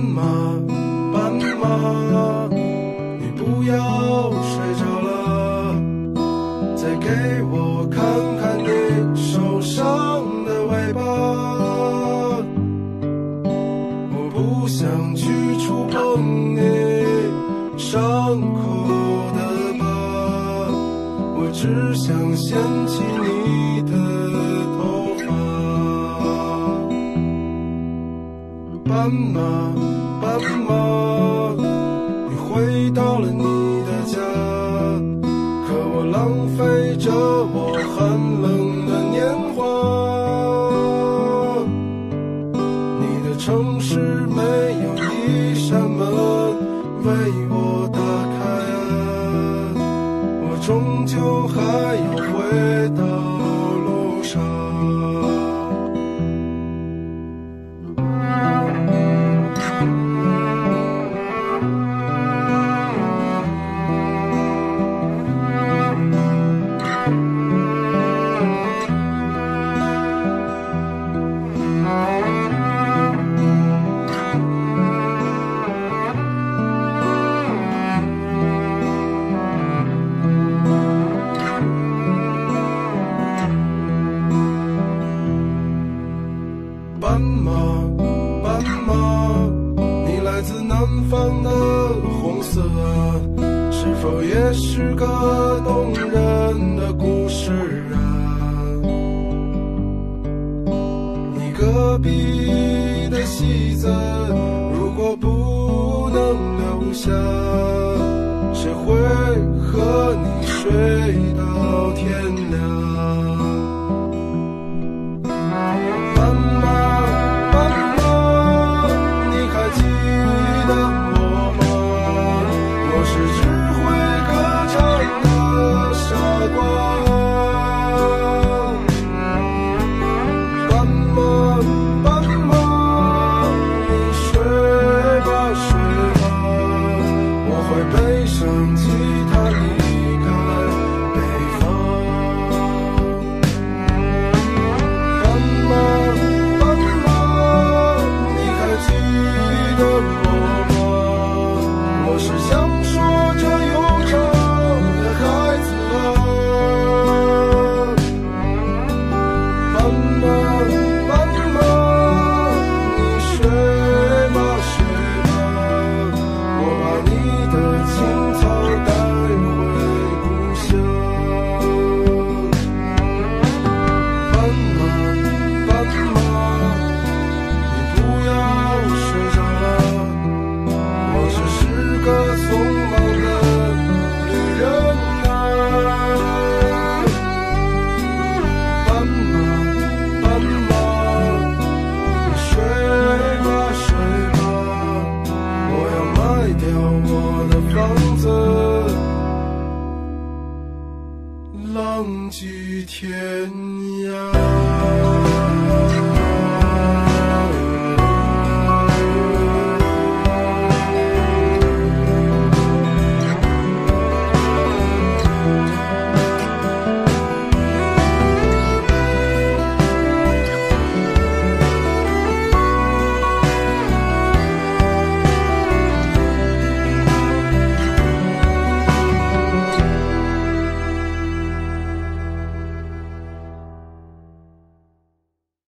斑马，斑马，你不要睡着了，再给我看看你受伤的尾巴。我不想去触碰你伤口的疤，我只想掀起你的头发。斑马，斑马，你回到了你的家，可我浪费着我寒冷的年华。你的城市没有一扇门为我打开，我终究还要回到路上。斑马，斑马，你来自南方的红色啊，是否也是个动人的故事啊？你隔壁的戏子，如果不能留下，谁会和你睡到天亮？样子，浪迹天涯。